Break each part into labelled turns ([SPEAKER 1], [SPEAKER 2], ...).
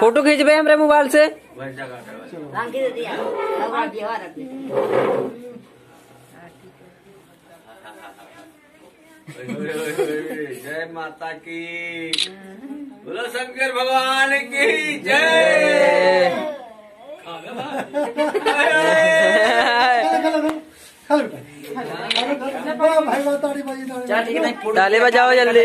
[SPEAKER 1] Photo खींचबे हमरे mobile से।
[SPEAKER 2] जय माता की। बोलो शंकर भगवान की जय
[SPEAKER 3] भाई
[SPEAKER 1] ताली बजाओ जल्दी।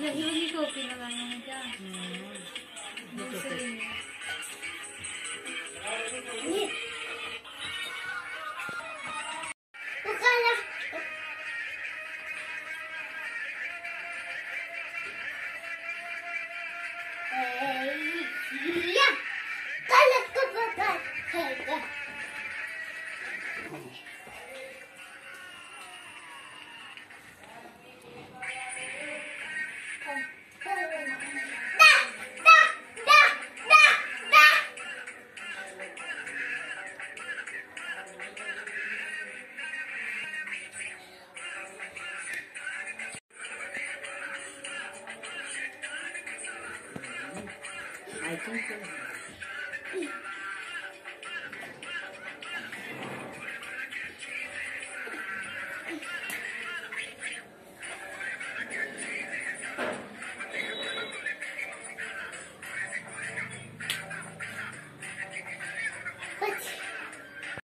[SPEAKER 4] यही वाली टोपी लगाना है क्या?
[SPEAKER 5] 爱中国。